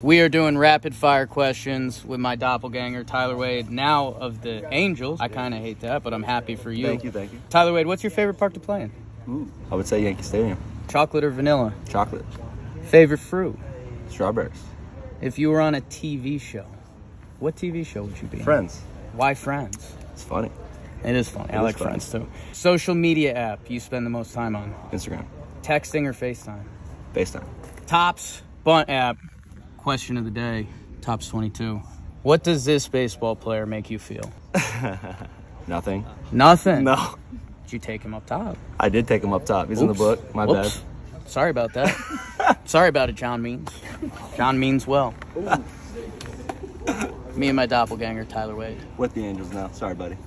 We are doing rapid fire questions with my doppelganger, Tyler Wade, now of the Angels. I kind of hate that, but I'm happy for you. Thank you, thank you. Tyler Wade, what's your favorite park to play in? Ooh, I would say Yankee Stadium. Chocolate or vanilla? Chocolate. Favorite fruit? Strawberries. If you were on a TV show, what TV show would you be? in? Friends. Why Friends? It's funny. It is funny. I is like funny. Friends too. Social media app you spend the most time on? Instagram. Texting or FaceTime? FaceTime. Topps Bunt app. Question of the day. Topps 22. What does this baseball player make you feel? Nothing. Nothing. No. Did you take him up top? I did take him up top. He's in the book. My bad. Sorry about that. Sorry about it, John Means. John means well. Me and my doppelganger, Tyler Wade. With the Angels now. Sorry, buddy.